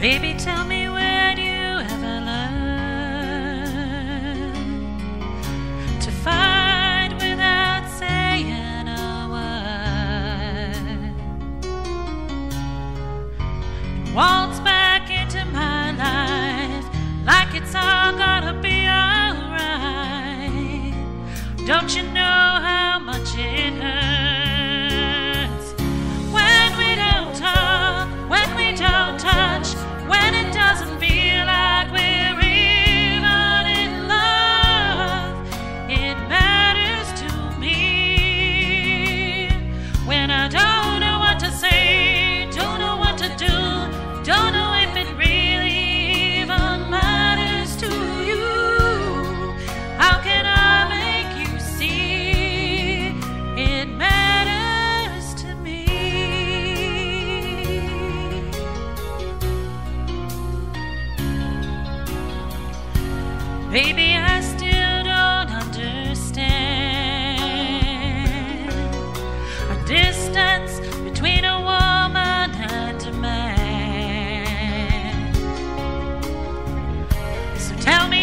Baby, tell me when you ever learn to fight without saying a word. Waltz back into my life like it's all. Baby, I still don't understand a distance between a woman and a man. So tell me.